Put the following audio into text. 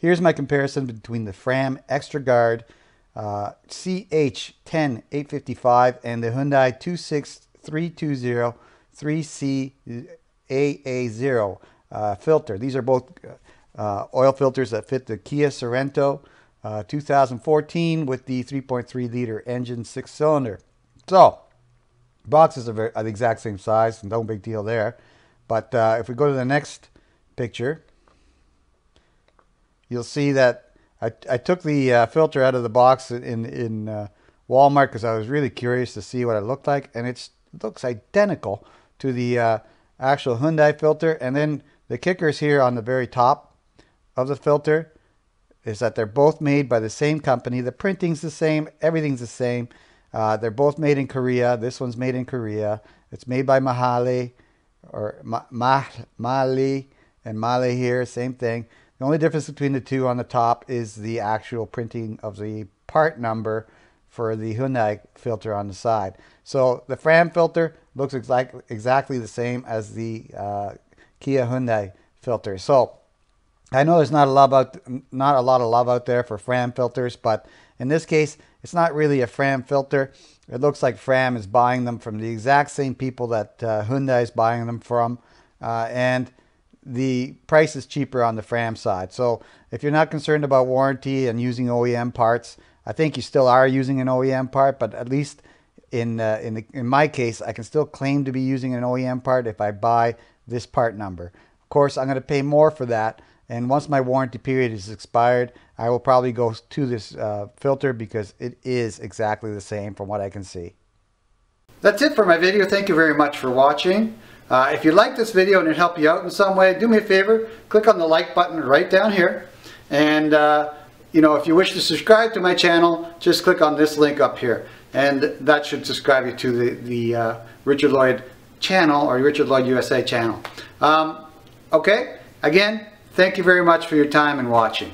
here's my comparison between the Fram Extra Guard uh, CH10855 and the Hyundai 26320 3C AA0 filter. These are both uh, oil filters that fit the Kia Sorento uh, 2014 with the 3.3 liter engine six cylinder. So boxes are, very, are, the exact same size, no big deal there. But uh, if we go to the next picture, you'll see that I, I took the uh, filter out of the box in, in uh, Walmart because I was really curious to see what it looked like. And it looks identical to the uh, actual Hyundai filter. And then the kickers here on the very top of the filter is that they're both made by the same company. The printing's the same, everything's the same. Uh, they're both made in Korea. This one's made in Korea. It's made by Mahale or Ma Mali and Male here, same thing. The only difference between the two on the top is the actual printing of the part number for the Hyundai filter on the side. So the Fram filter looks exact, exactly the same as the uh, Kia Hyundai filter. So I know there's not a lot out, not a lot of love out there for Fram filters, but in this case, it's not really a Fram filter. It looks like Fram is buying them from the exact same people that uh, Hyundai is buying them from, uh, and the price is cheaper on the Fram side. So if you're not concerned about warranty and using OEM parts, I think you still are using an OEM part, but at least in uh, in, the, in my case, I can still claim to be using an OEM part if I buy this part number. Of course, I'm going to pay more for that and once my warranty period is expired, I will probably go to this uh, filter because it is exactly the same from what I can see. That's it for my video. Thank you very much for watching. Uh, if you like this video and it helped you out in some way, do me a favor, click on the like button right down here. And uh, you know, if you wish to subscribe to my channel, just click on this link up here. And that should subscribe you to the, the uh, Richard Lloyd channel or Richard Lloyd USA channel. Um, okay, again, Thank you very much for your time and watching.